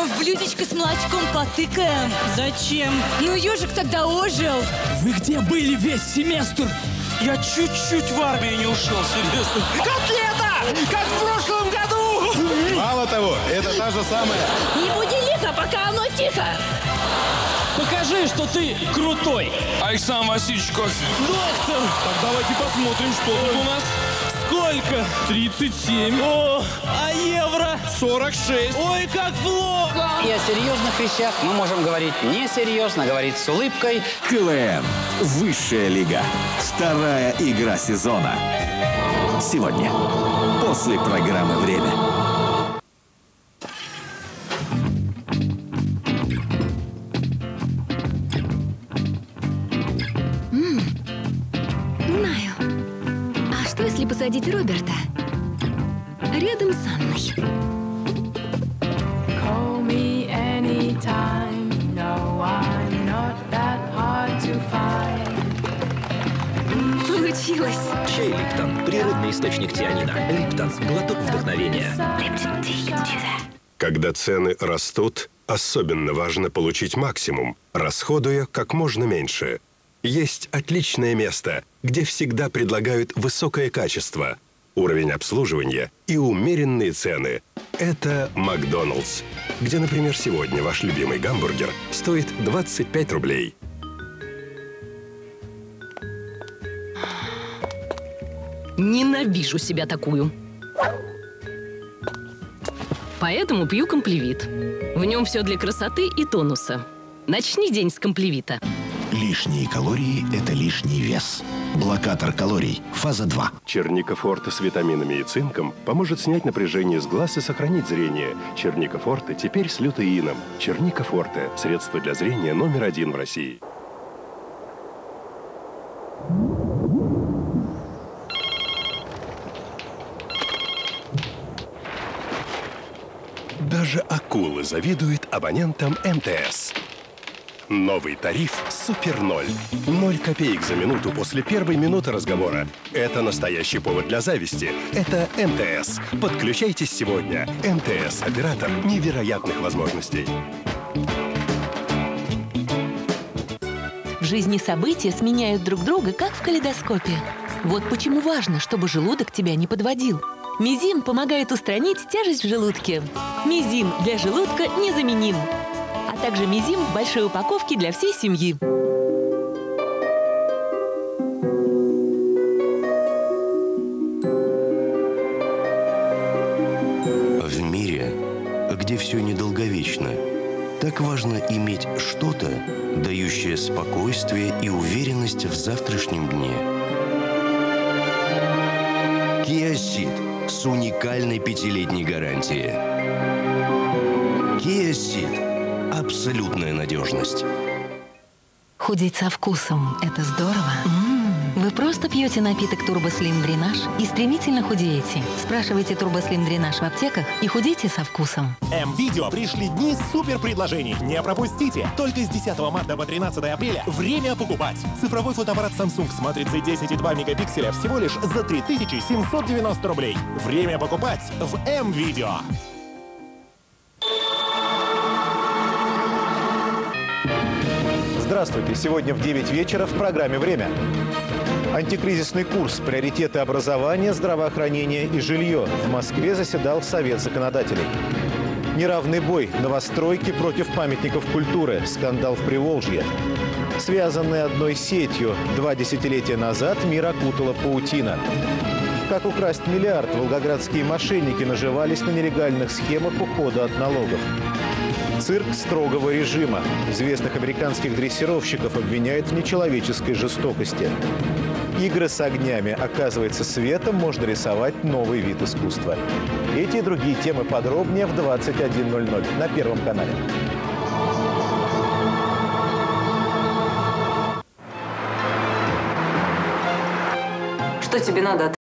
Пойдем в блюдечко с молочком потыкаем. Зачем? Ну, ежик тогда ожил. Вы где были весь семестр? Я чуть-чуть в армию не ушел, серьезно. Котлета! Как в прошлом году! Мало того, это та же самая. Не буди лихо, пока оно тихо. Покажи, что ты крутой. Александр Васильевич кофе. Доктор! Так давайте посмотрим, что тут у нас. Сколько? 37. О? 46. Ой, как плохо! И о серьезных вещах мы можем говорить несерьезно, говорить с улыбкой. КВН. Высшая лига. Вторая игра сезона. Сегодня. После программы «Время». Знаю. А что, если посадить Роберта рядом с Анной? Получилось. Чай Липтон. Природный источник тианина. Липтон. Глоток вдохновения. Когда цены растут, особенно важно получить максимум, расходуя как можно меньше. Есть отличное место, где всегда предлагают высокое качество, уровень обслуживания и умеренные цены. Это Макдоналдс, где, например, сегодня ваш любимый гамбургер стоит 25 рублей. Ненавижу себя такую. Поэтому пью комплевит. В нем все для красоты и тонуса. Начни день с комплевита. Лишние калории – это лишний вес. Блокатор калорий. Фаза 2. Черника Форте с витаминами и цинком поможет снять напряжение с глаз и сохранить зрение. Черника Форте теперь с лютеином. Черника Форте – средство для зрения номер один в России. Даже акулы завидуют абонентам МТС. Новый тариф «Супер ноль». Ноль копеек за минуту после первой минуты разговора. Это настоящий повод для зависти. Это МТС. Подключайтесь сегодня. МТС – оператор невероятных возможностей. В жизни события сменяют друг друга, как в калейдоскопе. Вот почему важно, чтобы желудок тебя не подводил. Мизим помогает устранить тяжесть в желудке. Мизим для желудка незаменим. А также мизим в большой упаковке для всей семьи. В мире, где все недолговечно, так важно иметь что-то, дающее спокойствие и уверенность в завтрашнем дне. Kia с уникальной пятилетней гарантией. Kia абсолютная надежность. Худеть со вкусом – это здорово. М, Вы просто пьете напиток Турбослим Дренаж и стремительно худеете. Спрашивайте Турбослим Дренаж в аптеках и худейте со вкусом. М-видео пришли дни супер предложений. Не пропустите. Только с 10 марта по 13 апреля время покупать. Цифровой фотоаппарат Samsung с матрицей 10,2 мегапикселя всего лишь за 3790 рублей. Время покупать в М-видео. Здравствуйте! Сегодня в 9 вечера в программе «Время». Антикризисный курс, приоритеты образования, здравоохранения и жилье. В Москве заседал Совет законодателей. Неравный бой, новостройки против памятников культуры, скандал в Приволжье. Связанные одной сетью, два десятилетия назад мир окутала паутина. Как украсть миллиард, волгоградские мошенники наживались на нелегальных схемах ухода от налогов. Цирк строгого режима. Известных американских дрессировщиков обвиняют в нечеловеческой жестокости. Игры с огнями. Оказывается, светом можно рисовать новый вид искусства. Эти и другие темы подробнее в 21.00 на Первом канале. Что тебе надо